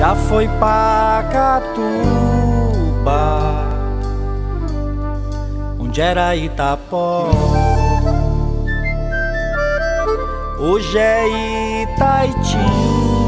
Já foi pra Catuba Onde era Itapó. Hoje é Itaitinga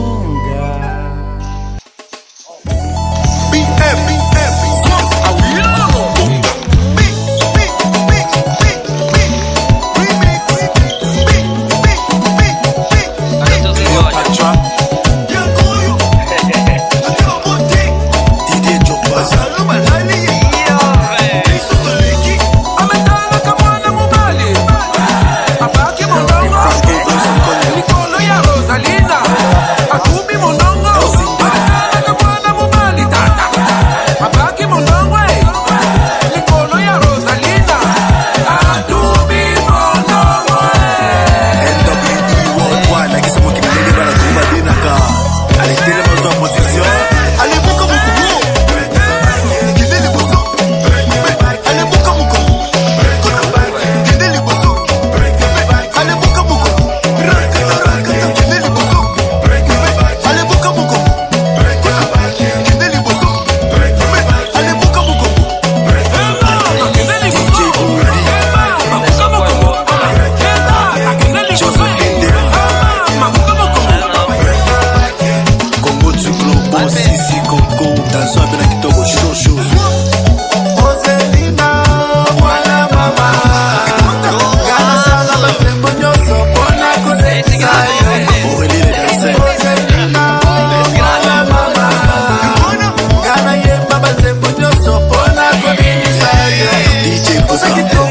Você que tem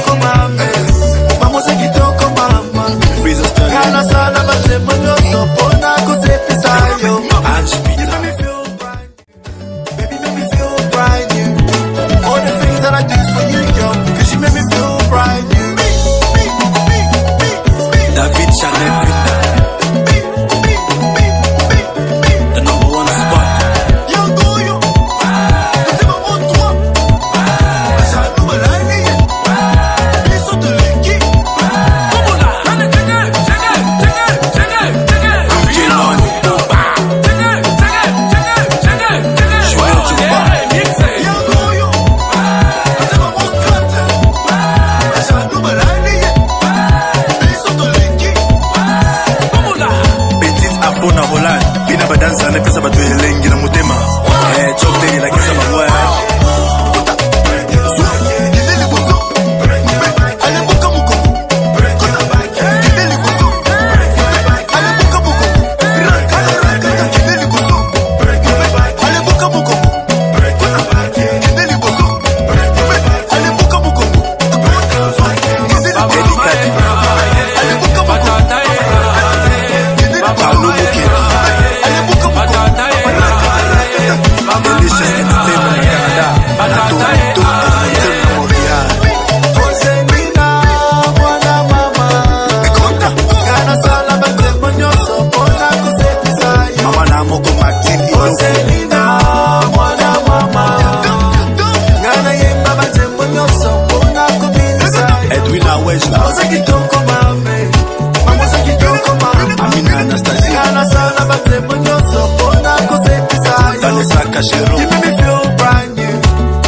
Cachero. You make me feel brand new.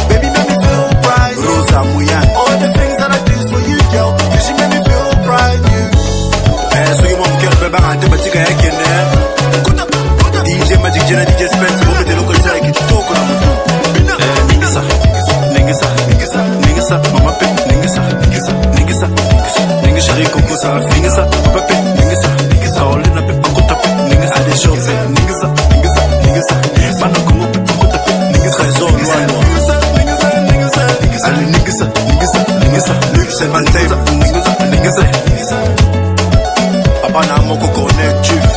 Baby, make me feel brand new. Rosa Muyan. All the things that I do for you, girl. You make me feel brand new. Eh, so you mom care beba ante batika yake ne. sema nzeza ningeza ningeza hapana moko connective